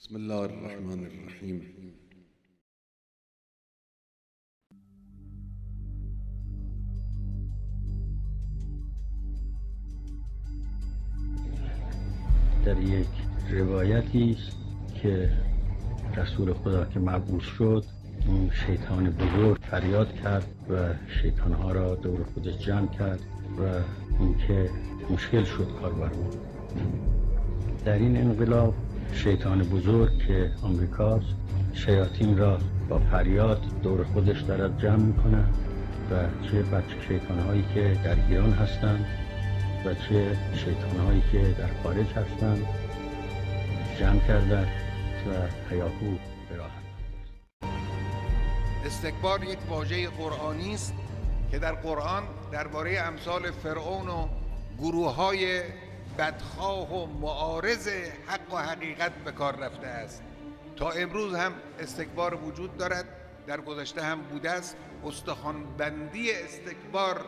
بسم الله الرحمن الرحیم. در یک روایتی است که رسول خدا که مبعوث شد اون شیطان بزرگ فریاد کرد و شیطانها را دور خودش جمع کرد و اینکه مشکل شد کار برمون در این انقلاب شیطان بزرگ که آمریکاست شیاطین را با فریاد دور خودش دارد جمع می‌کنه و چه بچه شیطان هایی که در ایران هستند و چه شیطان هایی که در خارج هستند جمع کردن و هیاهو براه استکبار یک واژه قرآنی است که در قرآن درباره امثال فرعون و گروه های بدخواه و معارض حق و حقیقت به کار رفته است. تا امروز هم استکبار وجود دارد در گذشته هم بوده است. استخوانبندی استکبار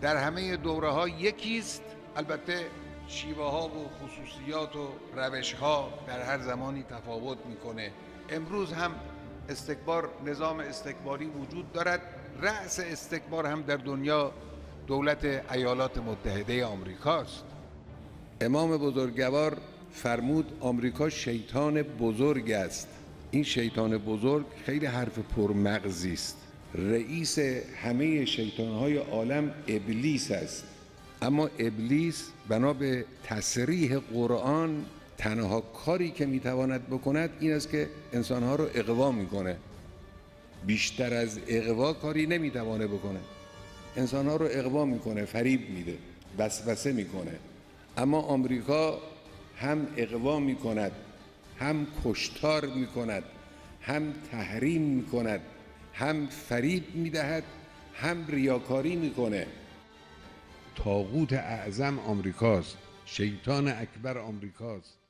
در همه دوره ها یکیست البته شیوه ها و خصوصیات و روش ها در هر زمانی تفاوت می‌کنه. امروز هم استکبار نظام استکباری وجود دارد. رأس استکبار هم در دنیا دولت ایالات متحده آمریکاست. امام بزرگوار فرمود آمریکا شیطان بزرگ است. این شیطان بزرگ خیلی حرف پرمغزی است. رئیس همه شیطانهای عالم ابلیس است. اما ابلیس بنا به تصریح قرآن تنها کاری که می‌تواند بکند این است که انسانها رو اقوا می‌کنه. بیشتر از اقوا کاری نمی‌توانه بکنه انسانها رو اقوا می‌کنه فریب میده وسوسه می‌کنه. اما آمریکا هم اقوا می‌کند هم کشتار می‌کند هم تحریم می‌کند هم فریب می‌دهد هم ریاکاری می‌کنه. تاغوت اعظم آمریکاست شیطان اکبر آمریکاست.